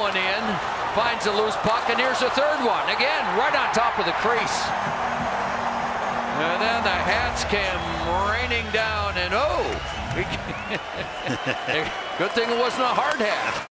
One in, finds a loose puck, and here's a third one. Again, right on top of the crease. And then the hats came raining down, and oh, good thing it wasn't a hard hat.